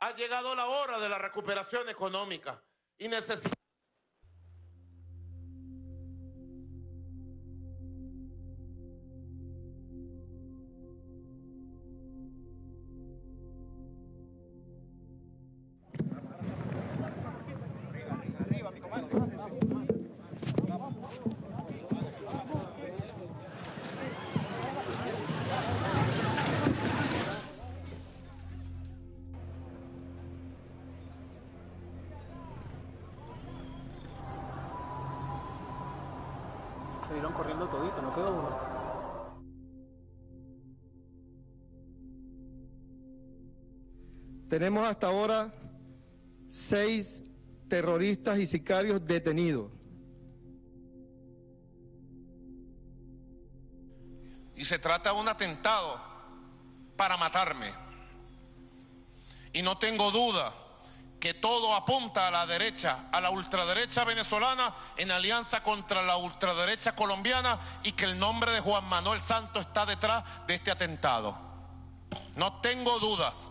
Ha llegado la hora de la recuperación económica y necesitamos Se vieron corriendo todito, no quedó uno. Tenemos hasta ahora seis terroristas y sicarios detenidos. Y se trata de un atentado para matarme. Y no tengo duda que todo apunta a la derecha, a la ultraderecha venezolana en alianza contra la ultraderecha colombiana y que el nombre de Juan Manuel Santos está detrás de este atentado. No tengo dudas.